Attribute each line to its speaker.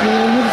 Speaker 1: Mm-hmm.